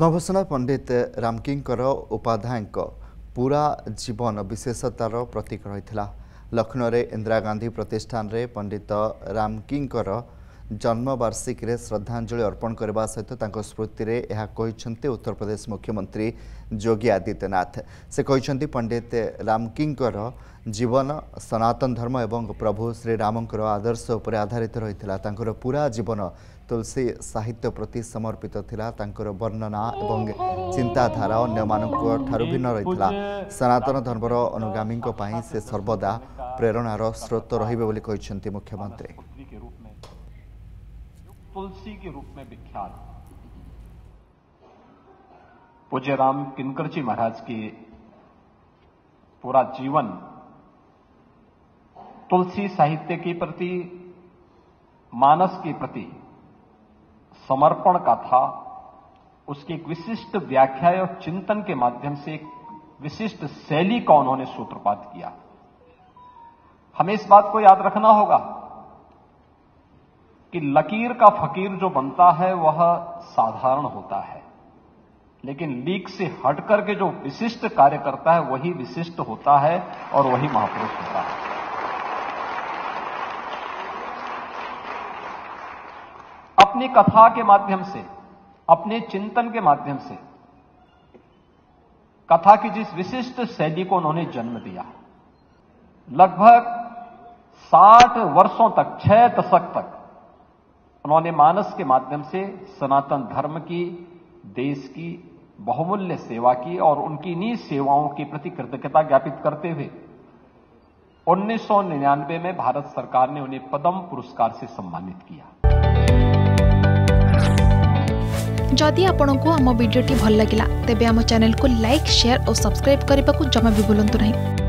ପଦ୍ମଭୂଷଣ ପଣ୍ଡିତ ରାମକିଙ୍କର ଉପାଧ୍ୟାୟଙ୍କ ପୁରା ଜୀବନ ବିଶେଷତାର ପ୍ରତୀକ ରହିଥିଲା। ଲକ୍ଷ୍ନୌରେ ଇନ୍ଦିରା ଗାନ୍ଧୀ ପ୍ରତିଷ୍ଠାନରେ ପଣ୍ଡିତ ରାମକିଙ୍କର ଜନ୍ମବାର୍ଷିକୀରେ ଶ୍ରଦ୍ଧାଞ୍ଜଳି ଅର୍ପଣ କରିବା ସହିତ ତାଙ୍କ ସ୍ମୃତିରେ ଏହା କହିଛନ୍ତି ଉତ୍ତରପ୍ରଦେଶ ମୁଖ୍ୟମନ୍ତ୍ରୀ ଯୋଗୀ ଆଦିତ୍ୟନାଥ। ସେ କହିଛନ୍ତି ପଣ୍ଡିତ ରାମକିଙ୍କର ଜୀବନ ସନାତନ ଧର୍ମ ଏବଂ ପ୍ରଭୁ ଶ୍ରୀରାମଙ୍କର ଆଦର୍ଶ ଉପରେ ଆଧାରିତ ରହିଥିଲା। ତାଙ୍କର ପୁରା ଜୀବନ ତୁଳସୀ ସାହିତ୍ୟ ପ୍ରତି ସମର୍ପିତ ଥିଲା। ତାଙ୍କର ବର୍ଣ୍ଣନା ଏବଂ ଚିନ୍ତାଧାରା ଅନ୍ୟମାନଙ୍କ ଠାରୁ ଭିନ୍ନ ରହିଥିଲା। ସନାତନ ଧର୍ମର ଅନୁଗାମୀଙ୍କ ପାଇଁ ସେ ସର୍ବଦା ପ୍ରେରଣାର ସ୍ରୋତ ରହିବେ ବୋଲି କହିଛନ୍ତି ମୁଖ୍ୟମନ୍ତ୍ରୀ। तुलसी के रूप में विख्यात। पूज्य राम किनकर जी महाराज के पूरा जीवन तुलसी साहित्य के प्रति, मानस के प्रति समर्पण का था। उसकी एक विशिष्ट व्याख्या और चिंतन के माध्यम से एक विशिष्ट शैली का उन्होंने सूत्रपात किया। हमें इस बात को याद रखना होगा कि लकीर का फकीर जो बनता है, वह साधारण होता है। लेकिन लीक से हट करके जो विशिष्ट कार्य करता है, वही विशिष्ट होता है और वही महापुरुष होता है। अपनी कथा के माध्यम से, अपने चिंतन के माध्यम से, कथा की जिस विशिष्ट शैली को उन्होंने जन्म दिया, लगभग साठ वर्षों तक, छह दशक तक उन्होंने मानस के माध्यम से सनातन धर्म की, देश की बहुमूल्य सेवा की और उनकी इन्हीं सेवाओं के प्रति कृतज्ञता ज्ञापित करते हुए 1999 में भारत सरकार ने उन्हें पद्म पुरस्कार से सम्मानित किया। जदि आपंक आम भिडी भल लगा तेब चैनल को लाइक, शेयर और सब्सक्राइब करने को जमा भी बुलां नहीं।